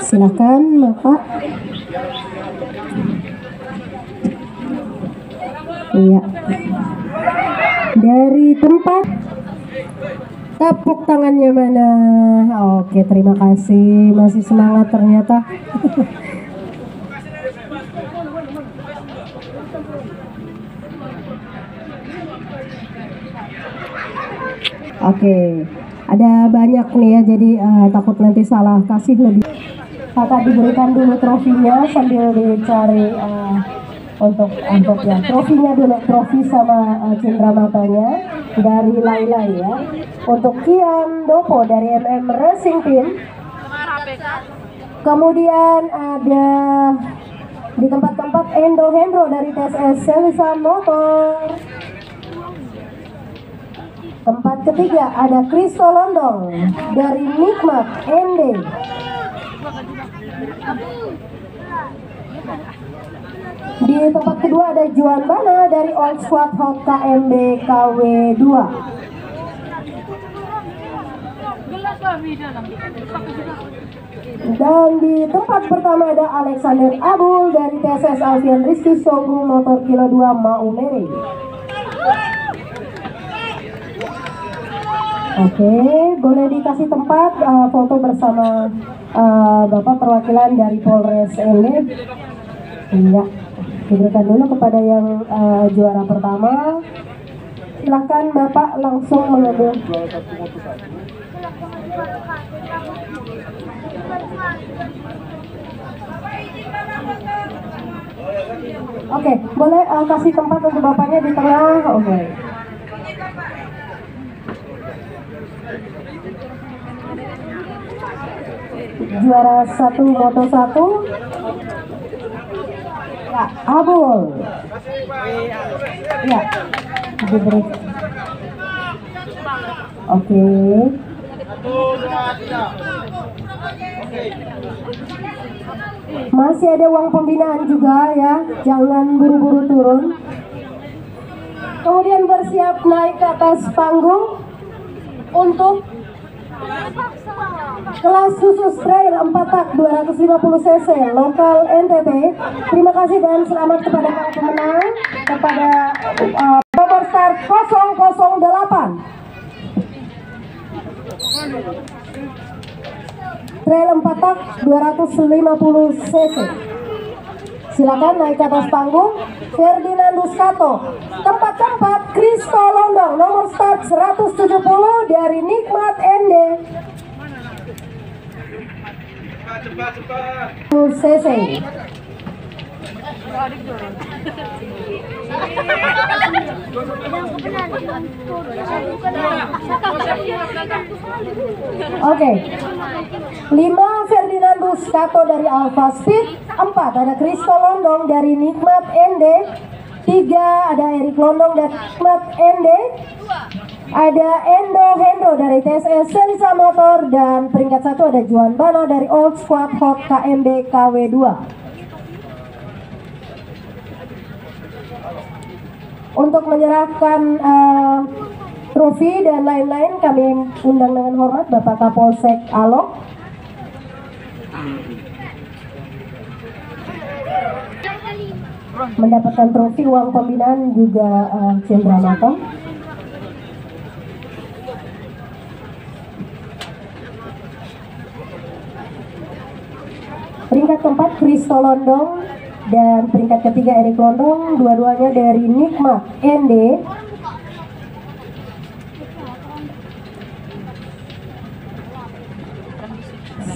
Silakan Bapak. Iya. Dari tempat tepuk tangannya mana? Oke, terima kasih. Masih semangat ternyata. Oke, ada banyak nih ya, jadi eh, takut nanti salah kasih lebih. Kakak diberikan dulu trofinya sambil dicari eh, untuk amplopnya. Trofinya dulu, trofi sama eh, cindera matanya dari Laila ya. Untuk Kian Dopo dari MM Racing Team. Kemudian ada di tempat-tempat Endo Hendro dari TSS Selisa Motor. Tempat ketiga ada Kristo Londong dari Nikmat ND. Di tempat kedua ada Juan Bana dari All Squad Hot KMB KW 2. Dan di tempat pertama ada Alexander Abul dari TSS Alfian Rizky Showroom Motor Kilo 2 Maumere. Oke, boleh dikasih tempat uh, foto bersama uh, Bapak perwakilan dari Polres ini. Iya, diberikan dulu kepada yang uh, juara pertama. Silakan Bapak langsung mengambil. Oke, boleh uh, kasih tempat untuk bapaknya di tengah. Oke. Juara satu moto satu. Ya, Abul. Ya. Oke. Masih ada uang pembinaan juga ya, jangan buru-buru turun. Kemudian bersiap naik ke atas panggung untuk kelas khusus trail 4 tak 250 cc lokal NTT. Terima kasih dan selamat kepada para pemenang kepada uh, nomor start 008. Trail 4 tak 250 cc. Silakan naik ke atas panggung. Ferdinand Duskato. Tempat-tempat Kristo Londong nomor start 170 dari Nikmat ND. cc. Oke. 5 Ferdinandus Kato dari Alpha Speed, 4 ada Kristo Londong dari Nikmat ND, 3 ada Erik Londong dari Nikmat ND, ada Endo Hendro dari TSS Selisa Motor dan peringkat satu ada Juan Bano dari Old Squad Hot KMB KW2. Untuk menyerahkan uh, trofi dan lain-lain kami undang dengan hormat Bapak Kapolsek Alok. Mendapatkan trofi uang pembinaan juga uh, Cendra Matong. Peringkat keempat Kristo Londong dan peringkat ketiga Erik Londong dua-duanya dari Nikmat ND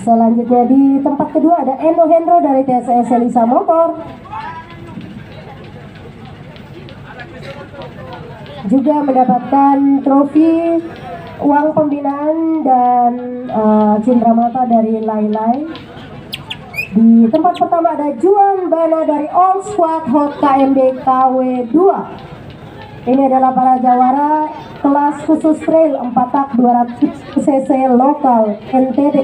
Selanjutnya di tempat kedua ada Endo Hendro dari TSS Elisa Motor. Juga mendapatkan trofi uang pembinaan dan uh, cindera mata dari Lailai. Di tempat pertama ada Juan Bana dari All Squad Hot KMB KW2. Ini adalah para jawara kelas khusus trail 4 tak 200 cc lokal NTT.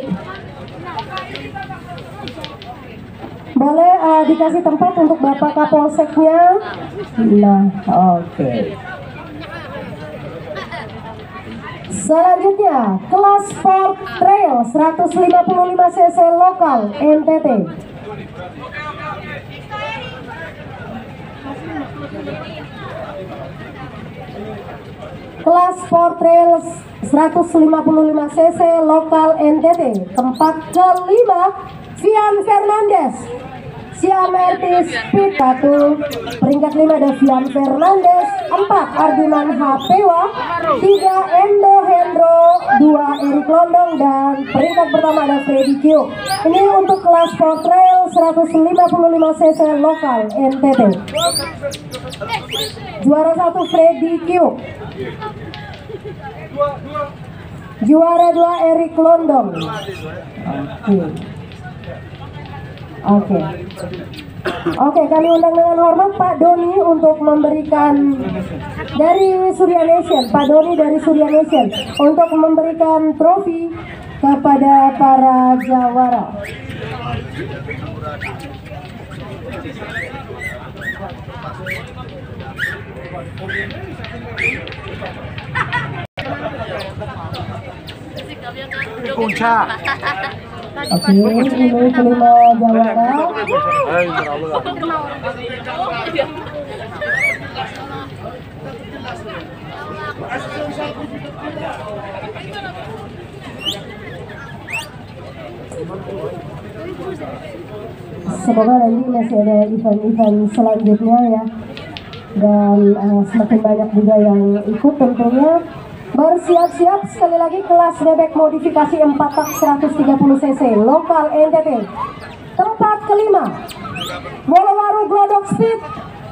Boleh uh, dikasih tempat untuk Bapak Kapolseknya? Nah, oke. Okay. Selanjutnya, kelas sport trail 155 cc lokal NTT. Kelas sport trail 155 cc lokal NTT. Tempat kelima, Vian Fernandes. Siam RT Speed 1 Peringkat 5 ada Vian Fernandes 4 Ardiman Hapewa 3 Endo Hendro 2 Erik Londong dan peringkat pertama ada Freddy Q ini untuk kelas sport trail 155 cc lokal NTT juara satu Freddy Q juara 2 Erik Londong oke okay. Oke. Okay. Oke, kami undang dengan hormat Pak Doni untuk memberikan dari Surya Nation, Pak Doni dari Surya Nation untuk memberikan trofi kepada para jawara. Puncak. Oke, ini kelima jawara. Semoga nanti masih ada event-event selanjutnya ya dan uh, semakin banyak juga yang ikut tentunya bersiap-siap sekali lagi kelas bebek modifikasi 4 tak 130 cc lokal NTT tempat kelima Wolowaru Glodok Speed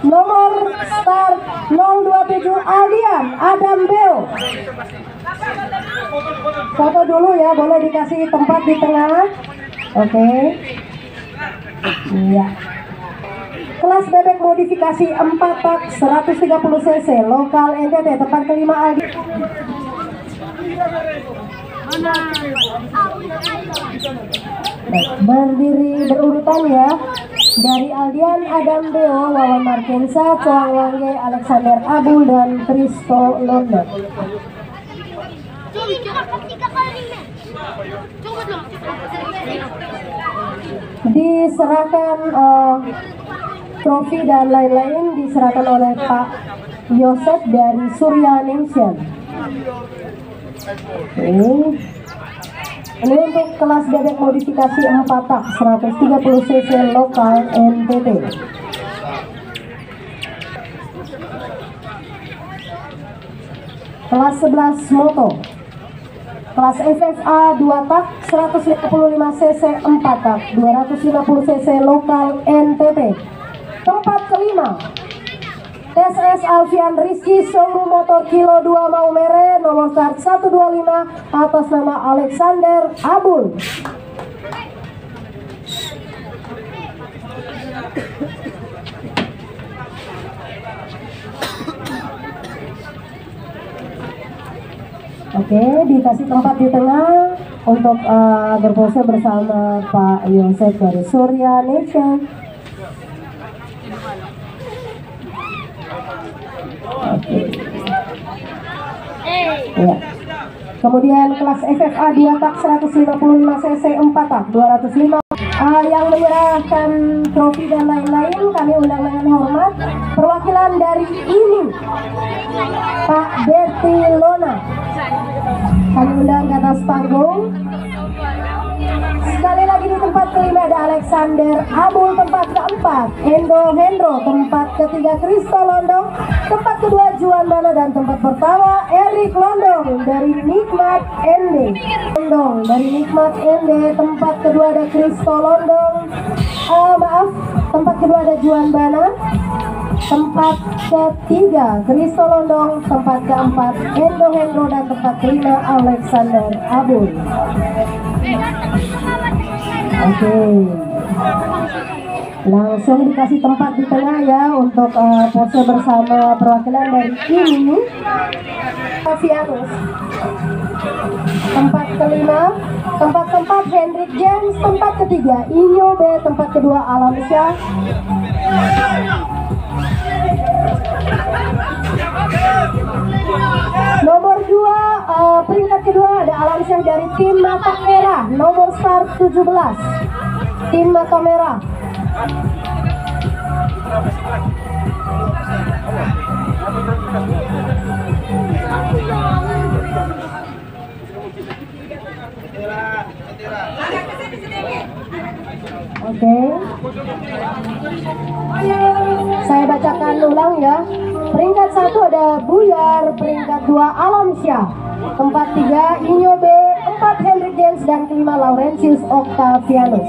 nomor start 027 Aldian Adam Beo. Foto dulu ya boleh dikasih tempat di tengah. Oke. Okay. iya kelas bebek modifikasi 4 tak 130 cc lokal NTT tempat kelima Aldi. Baik, berdiri berurutan ya. Dari Aldian Adam Deo, Wawan Markensa, Coang Wangge, Alexander Abul dan Kristo London. Diserahkan uh, trofi dan lain-lain diserahkan oleh Pak Yosef dari Surya Nation. Ini, ini untuk kelas bebek modifikasi 4 tak 130 cc lokal NTT. Kelas 11 moto. Kelas FFA 2 tak 155 cc 4 tak 250 cc lokal NTT. Tempat kelima TSS Alfian Rizky Showroom Motor Kilo 2 Maumere nomor start 125 atas nama Alexander Abul. Oke, dikasih tempat di tengah untuk uh, berpose bersama Pak Yosef dari Surya Nation. Ya. Kemudian kelas FFA 2 tak 155 cc 4 tak 205 uh, yang menyerahkan trofi dan lain-lain kami undang dengan hormat perwakilan dari ini Pak Betty Lona. Kami undang ke atas panggung kelima ada Alexander Abul tempat keempat Endo Hendro tempat ketiga Kristo Londong tempat kedua Juan Bana dan tempat pertama Erik Londong dari Nikmat Ende Londong dari Nikmat Ende tempat kedua ada Kristo Londong uh, maaf tempat kedua ada Juan Bana. Tempat ketiga Kristo Londong tempat keempat Endo Hendro. Dan tempat kelima Alexander Abul. Okay. Langsung dikasih tempat di tengah ya untuk uh, pose bersama perwakilan dari ini. Vianus. Tempat kelima, tempat keempat Hendrik James, tempat ketiga Inyo B, tempat kedua Alam Syah. Nomor uh, peringkat kedua ada Alamsyah dari tim Mata Merah nomor start 17. Tim Mata Merah. Oke. Saya bacakan ulang ya. Peringkat satu ada Buyar, peringkat dua Alamsyah, tempat tiga Inyobe, empat Hendrik James dan kelima Laurentius Octavianus.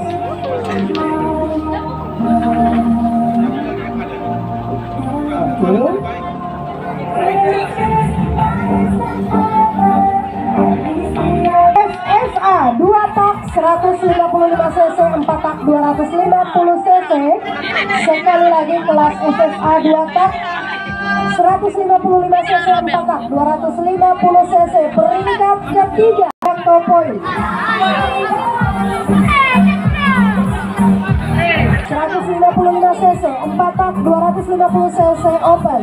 Oke. FFA 2 tak 155 cc 4 tak 250 cc sekali lagi kelas FFA 2 tak 155 cc 4 tak 250 cc peringkat ketiga. Rakto Point 155 cc 4 tak 250 cc open.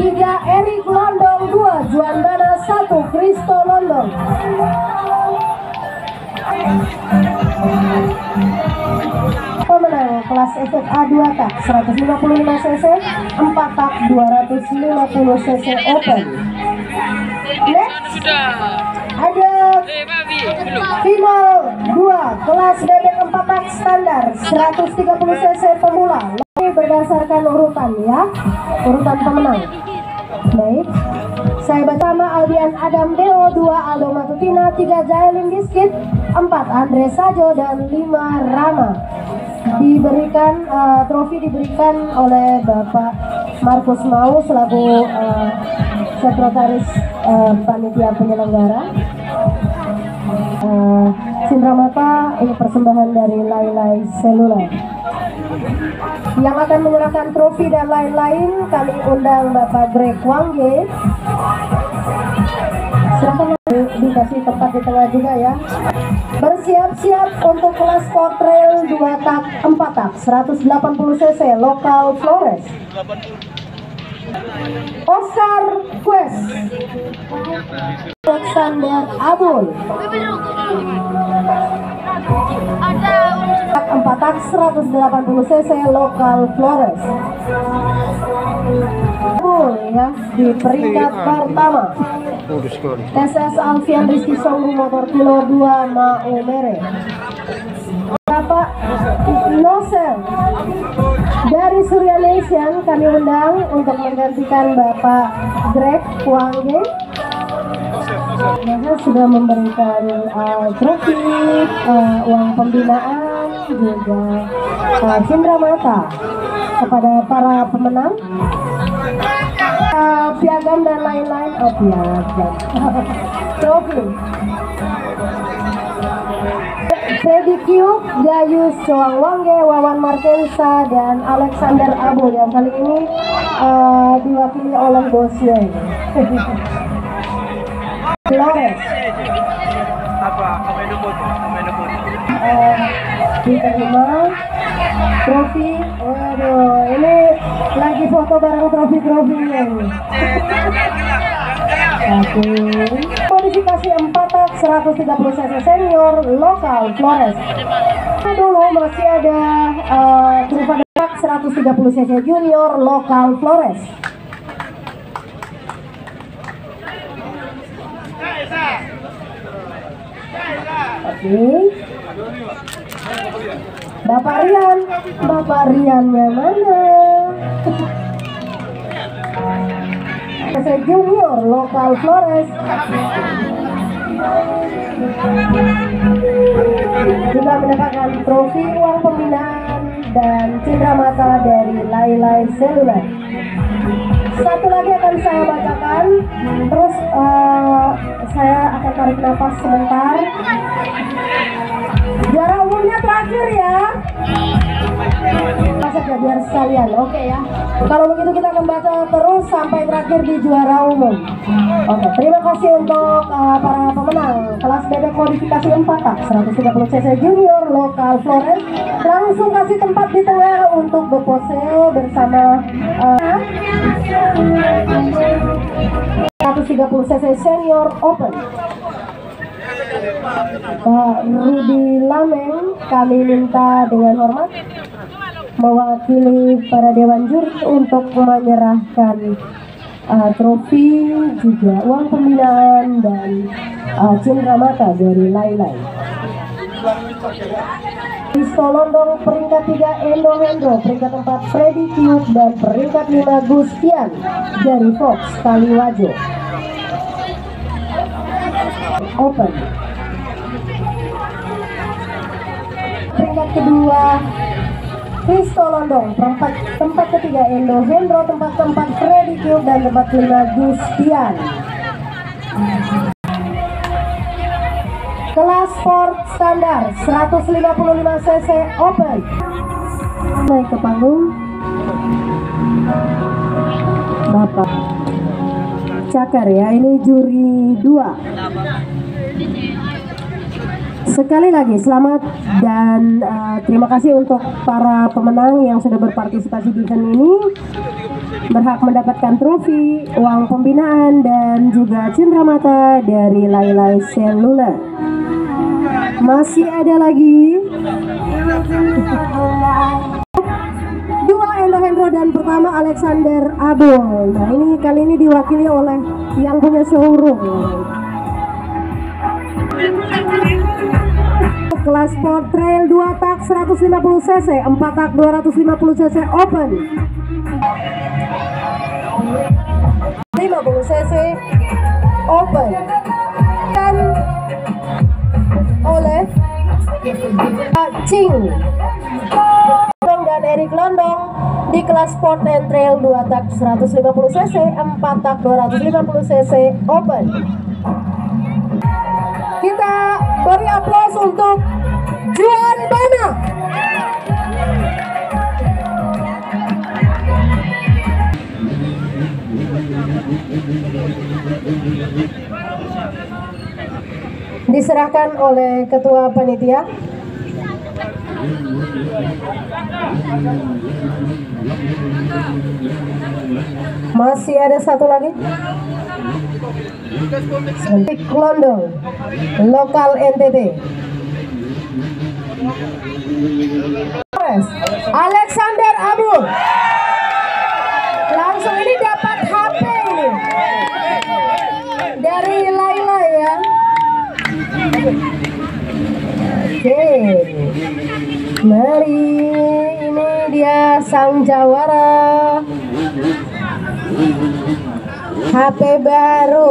3 Erik London 2 Juan Bana. 1 Kristo London kelas FFA 2 tak 155 cc 4 tak 250 cc open. Next ada final 2 kelas bebek 4 tak standar 130 cc pemula. Ini berdasarkan urutan ya. Urutan pemenang. Baik. Saya bersama Albian Adam Deo 2 Aldo Matutina 3 Jailin Giskit 4 Andre Sajo dan 5 Rama diberikan uh, trofi diberikan oleh Bapak Markus Mau selaku uh, sekretaris uh, panitia penyelenggara. Uh, Mata ini persembahan dari Lailai Seluler. Yang akan menyerahkan trofi dan lain-lain kami undang Bapak Greg Wangge dikasih tempat di tengah juga ya. Bersiap-siap untuk kelas sport trail 2 tak 4 tak 180 cc lokal Flores. Oscar Quest Alexander Abul. Empat tak 180 cc lokal Flores. Abul ya di peringkat pertama TSS Alfian Rizky Songru motor kilo 2 Mau Mere. Bapak Nosel. Dari Surya Nation kami undang untuk menggantikan Bapak Greg Wangge Mereka sudah memberikan uh, trofi, uh, uang pembinaan, juga uh, cindera mata kepada para pemenang piagam dan lain-lain oh piagam trofi Freddy Q, Gayus Soang Wangge, Wawan Martensa, dan Alexander Abu yang kali ini uh, diwakili oleh bosnya ini. Flores. Apa? Uh, diterima trofi. Waduh, ini lagi foto bareng trofi-trofinya ini. Oke. Modifikasi 4 tak 130 cc senior lokal Flores. Dulu masih ada uh, tak 130 cc junior lokal Flores. Oke. Bapak Rian, Bapak Riannya mana? Saya junior lokal Flores. Juga mendapatkan trofi uang pembinaan dan cindera mata dari Lailai Seluler satu lagi akan saya bacakan. Terus uh, saya akan tarik nafas sebentar. Juara umumnya terakhir ya saja biar sekalian. Oke ya. Kalau begitu kita akan baca terus sampai terakhir di juara umum. Oke terima kasih untuk uh, para pemenang. Kelas bebek modifikasi 4 tak 130 cc junior lokal Flores langsung kasih tempat di tengah untuk berpose bersama uh, 130 230 cc Senior Open. Pak Rudi Lameng kami minta dengan hormat mewakili para dewan juri untuk menyerahkan uh, trofi juga uang pembinaan dan uh, cindera mata dari Lailai. Risto Londong peringkat 3 Endo Hendro, peringkat 4 Freddy Cube dan peringkat 5 Gustian dari Fox Kaliwajo. Open. Peringkat kedua Risto Londong, tempat, tempat ketiga Endo Hendro, tempat keempat Freddy Cube dan tempat kelima Gustian. Kelas sport standar 155 cc open. Naik ke panggung. Bapak Cakar ya, ini juri dua. Sekali lagi selamat dan uh, terima kasih untuk para pemenang yang sudah berpartisipasi di event ini berhak mendapatkan trofi, uang pembinaan dan juga cindera mata dari Lailai Seluna. Masih ada lagi dua Endo Hendro dan pertama Alexander Abul. Nah ini kali ini diwakili oleh yang punya showroom. Kelas Sport Trail 2 tak 150 cc, 4 tak 250 cc open. 50 cc open. Dan oleh Cing dan Erik Londong di kelas Sport and Trail 2 tak 150 cc, 4 tak 250 cc open. Kita beri aplaus untuk Juan Bana. Diserahkan oleh Ketua Panitia. Masih ada satu lagi. London, lokal NTT. Alexander Abu. Langsung ini dapat HP ini. Dari Laila ya. Oke. Mari ini dia sang jawara. HP baru.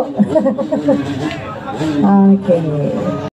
Oke.